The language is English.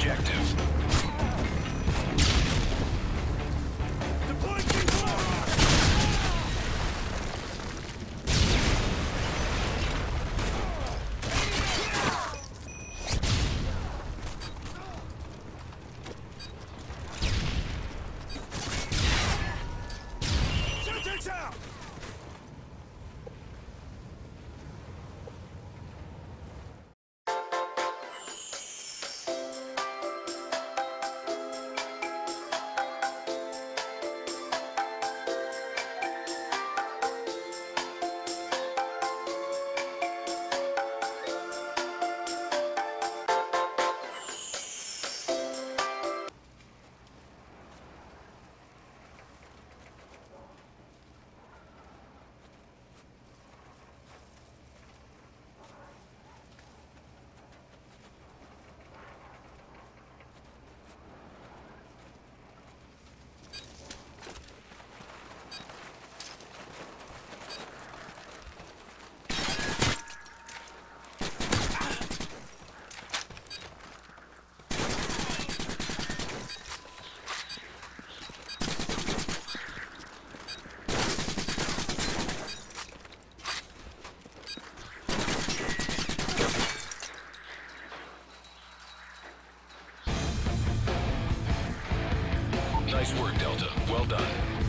objective. Nice work, Delta. Well done.